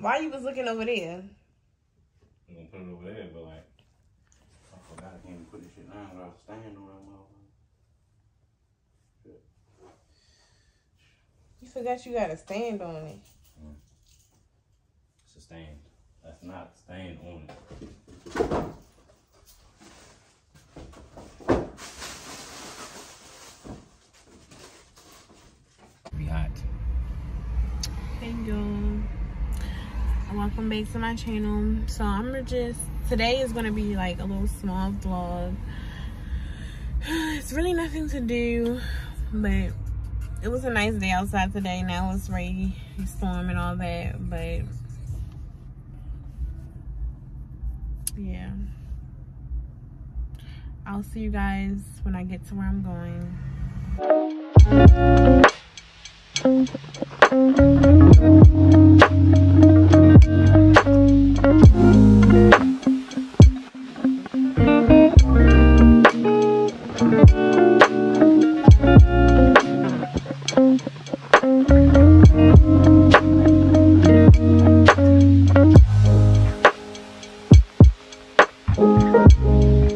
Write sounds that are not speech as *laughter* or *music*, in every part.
Why you was looking over there? I'm gonna put it over there, but like, I forgot I can't put this shit down without standing on that motherfucker. Shit. You forgot you gotta stand on it. Mm. It's a stand. That's not stand on it. Be hot. Hey y'all. Welcome back to my channel. So I'm just today is gonna be like a little small vlog. *sighs* It's really nothing to do, but it was a nice day outside today. Now it's rainy, storm and all that, but yeah. I'll see you guys when I get to where I'm going. *laughs* Música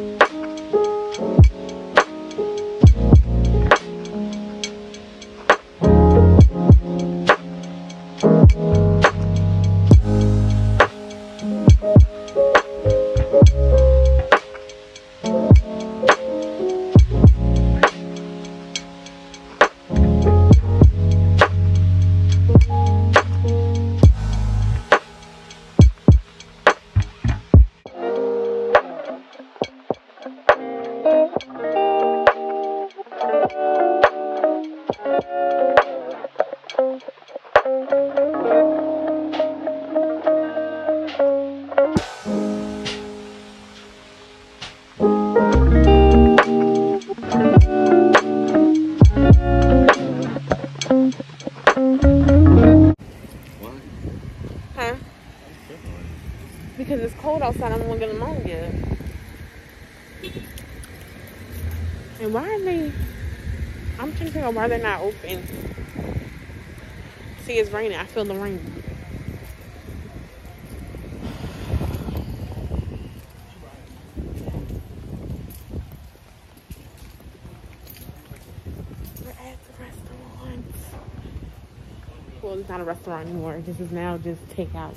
Cold outside, I'm gonna get pneumonia. And why are they? I'm trying to figure out why they're not open. See, it's raining. I feel the rain. We're at the restaurant. Well, it's not a restaurant anymore. This is now just takeout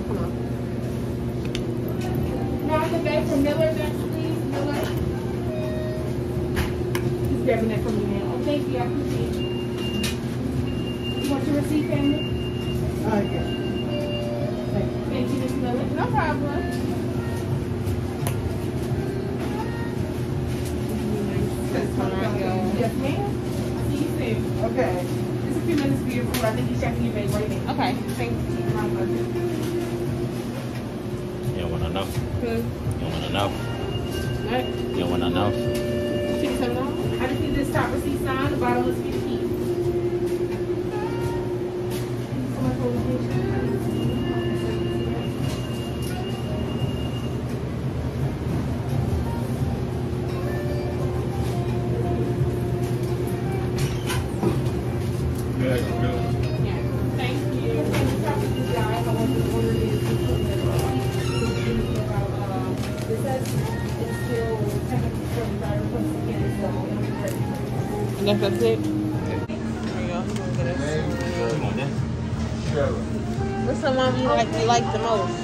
it back from Miller, Dr. please? Miller? He's grabbing it from the mail. Oh, thank you. I appreciate it. You want your receipt, family? Uh, All right. Thank you. Thank you, Ms. Miller. No problem. Yes, ma'am. See you. Okay. Just a few minutes before. I think he's checking your bag right now. Okay. Thank you to know? Hmm? You want to know? What? You want to know? Take so long. I just need this top receipt sign. The bottom was 15. You want this? What's the one you like you like the most?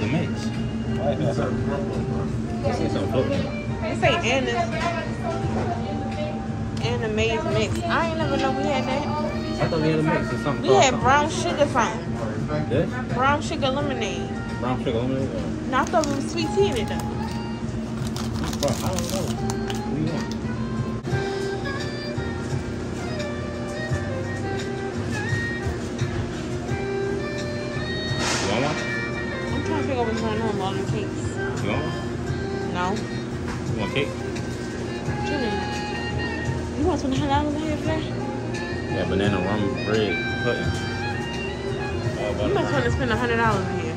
The mix. Why is that? This some food. It Anna's. and the mix. I ain't never know we had that. I thought we had a mix or something. We had brown sugar something. This? Brown sugar lemonade. Brown sugar lemonade? No, I thought it was sweet tea in it though. I don't know. All the cakes. You want one? No. You want cake? Jimmy, you want twenty dollars in here today? Yeah, banana rum bread pudding. You must want to spend hundred dollars here.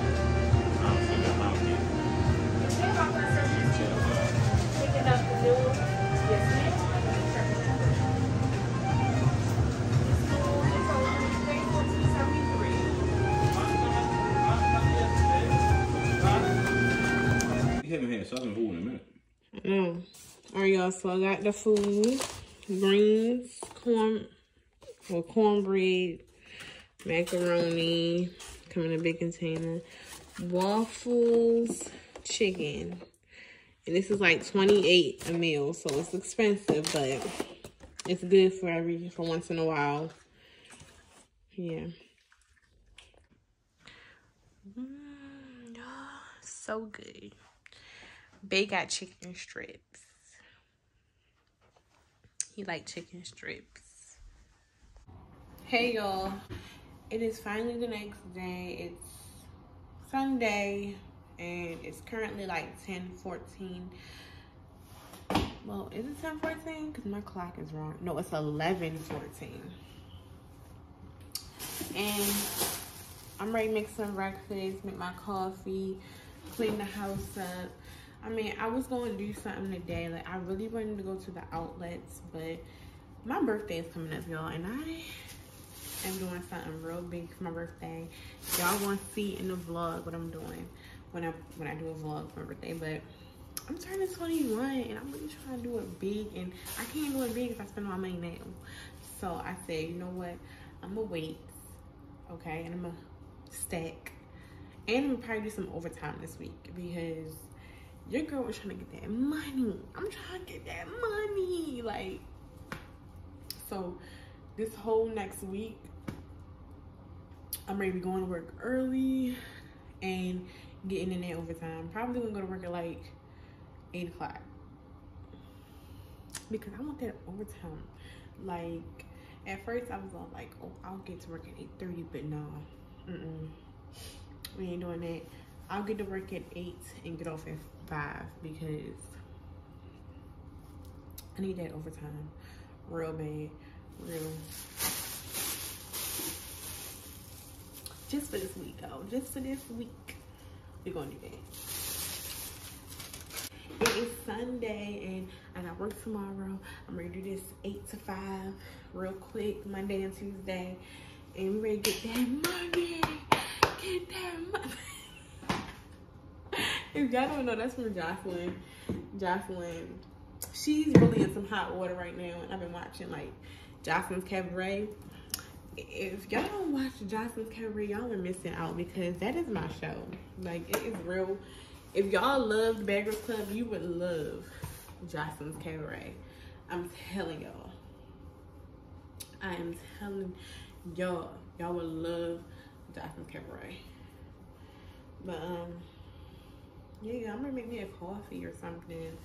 You haven't had southern food in a minute. Mm. All right, y'all. So I got the food: greens, corn, or cornbread, macaroni, come in a big container, waffles, chicken, and this is like twenty eight a meal, so it's expensive, but it's good for every for once in a while. Yeah. Mm, so good. They got chicken strips. He like chicken strips. Hey y'all. It is finally the next day. It's Sunday and it's currently like 10 14. Well, is it 10 14? Because my clock is wrong. No, it's 11 14. And I'm ready to make some breakfast, make my coffee, clean the house up. I mean, I was going to do something today. Like, I really wanted to go to the outlets, but my birthday is coming up, y'all, and I am doing something real big for my birthday. Y'all want to see in the vlog what I'm doing when I when I do a vlog for my birthday, but I'm turning 21 and I'm really trying to do it big, and I can't do it big if I spend my money now. So I said, you know what? I'm gonna wait, okay, and I'm gonna stack, and I'm gonna probably do some overtime this week because your girl was trying to get that money. I'm trying to get that money. Like, so this whole next week, I'm ready to be going to work early and getting in there overtime. Probably gonna go to work at like 8 o'clock. Because I want that overtime. Like, at first I was all like, oh, I'll get to work at 8.30, but no. Mm-mm. We ain't doing that. I'll get to work at 8 and get off at 5 because I need that overtime real bad. Real. Just for this week, though. Just for this week. We're gonna do that. It is Sunday and I got work tomorrow. I'm ready to do this 8 to 5 real quick, Monday and Tuesday. And we're ready to get that money. Get that money. *laughs* *laughs* if y'all don't know, that's from Joseline. Joseline. She's really in some hot water right now. And I've been watching like Joseline's Cabaret. If y'all don't watch Joseline's Cabaret, y'all are missing out because that is my show. Like it is real. If y'all loved Bad Girls Club, you would love Joseline's Cabaret. I'm telling y'all. I am telling y'all, y'all would love Joseline's Cabaret. But um, yeah, I'm gonna make me a coffee or something.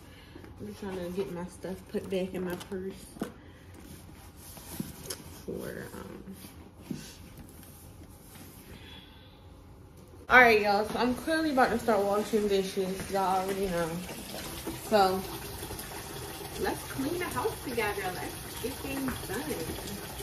I'm just trying to get my stuff put back in my purse for um. All right, y'all. So I'm clearly about to start washing dishes. Y'all already know. So let's clean the house together. Let's get things done.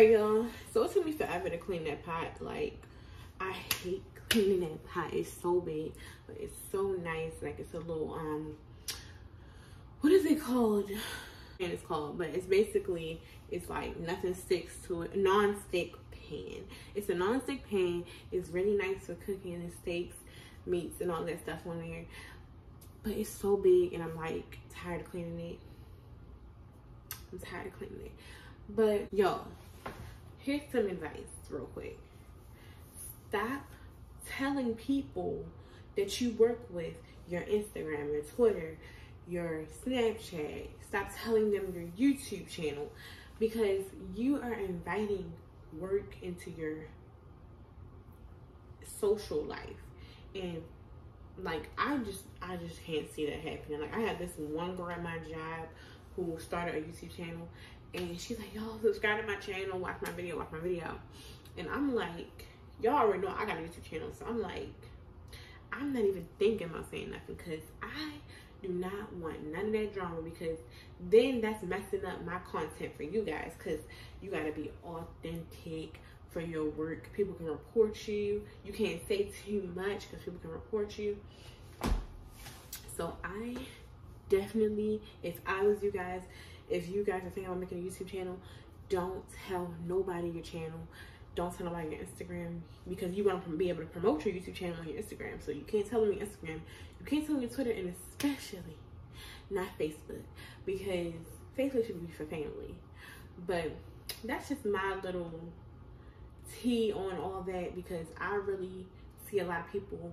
Right, y'all. So it took me forever to clean that pot. Like, I hate cleaning that pot. It's so big, but it's so nice. Like, it's a little, um, what is it called? And it's called, but it's basically, it's like nothing sticks to it. Non-stick pan. It's a non-stick pan. It's really nice for cooking the steaks, meats, and all that stuff on there. But it's so big, and I'm like tired of cleaning it. I'm tired of cleaning it. But yo, here's some advice real quick. Stop telling people that you work with your Instagram, your Twitter, your Snapchat. Stop telling them your YouTube channel because you are inviting work into your social life. And like I just I just can't see that happening. Like I had this one girl at my job who started a YouTube channel and she's like, y'all subscribe to my channel, watch my video, watch my video. And I'm like, Y'all already know I got a YouTube channel, so I'm like, I'm not even thinking about saying nothing because I do not want none of that drama because then that's messing up my content for you guys because you got to be authentic for your work. People can report you. You can't say too much because people can report you. So I definitely, if I was you guys, if you guys are thinking about making a YouTube channel, don't tell nobody your channel. Don't tell nobody your Instagram because you want to be able to promote your YouTube channel on your Instagram. So you can't tell them your Instagram. You can't tell them your Twitter and especially not Facebook because Facebook should be for family. But that's just my little tea on all that because I really see a lot of people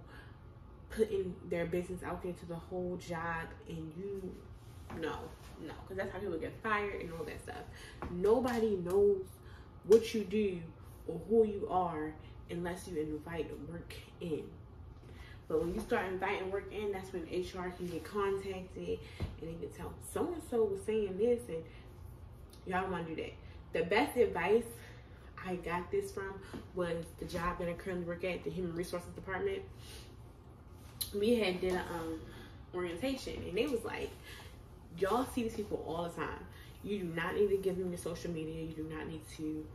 putting their business out there to the whole job and you no no. Because that's how people get fired and all that stuff. Nobody knows what you do or who you are unless you invite work in. But when you start inviting work in that's when hr can get contacted and they can tell so and so was saying this and y'all want to do that. The best advice I got this from was the job that I currently work at, the Human Resources Department. We had did a um, orientation, and they was like, y'all see these people all the time. You do not need to give them your social media. You do not need to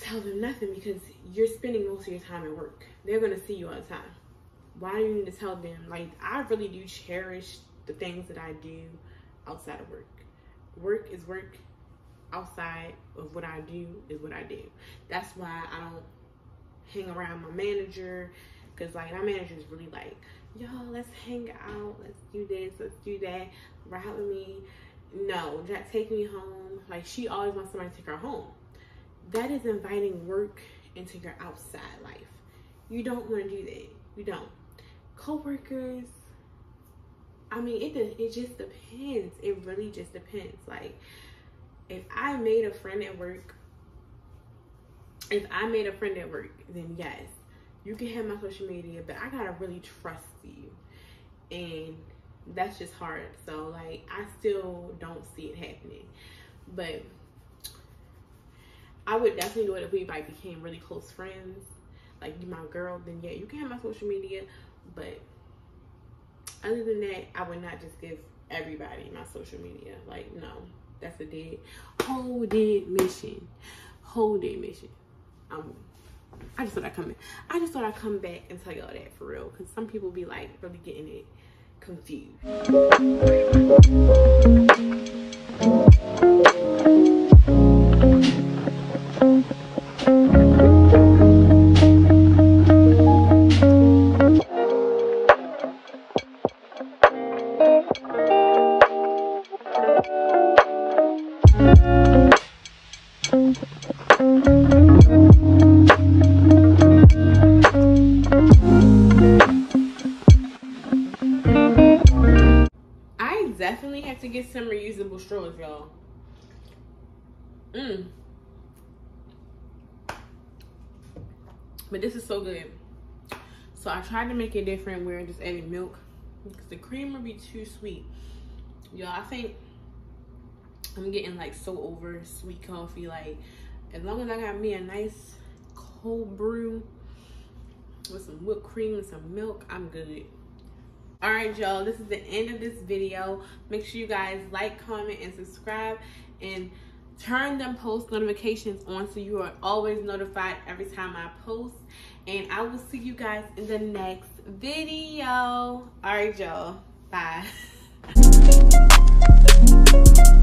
tell them nothing because you're spending most of your time at work. They're going to see you all the time. Why do you need to tell them? Like, I really do cherish the things that I do outside of work. Work is work outside of what I do is what I do. That's why I don't hang around my manager because like my manager is really like, yo, let's hang out, let's do this, let's do that, ride with me. No, Jack, take me home. Like she always wants somebody to take her home. That is inviting work into your outside life. You don't want to do that. You don't. Co-workers. I mean, it it just depends. It really just depends. Like if I made a friend at work, if I made a friend at work, then yes, you can have my social media, but I gotta really trust you. And that's just hard. So like I still don't see it happening. But I would definitely do it if we like became really close friends. Like you my girl, then yeah, you can have my social media. But other than that, I would not just give everybody my social media. Like no. That's a dead, whole dead mission. Whole dead mission. Um, I just thought I'd come. I just thought I'd come back and tell y'all that for real. Because some people be like really getting it confused. Straws, y'all. Mmm. But this is so good. So I tried to make it different where I just added milk because the cream would be too sweet. Y'all, I think I'm getting like so over sweet coffee. Like, as long as I got me a nice cold brew with some whipped cream and some milk, I'm good all right y'all this is the end of this video make sure you guys like comment and subscribe and turn them post notifications on so you are always notified every time I post. And I will see you guys in the next video. All right, y'all. Bye. *laughs*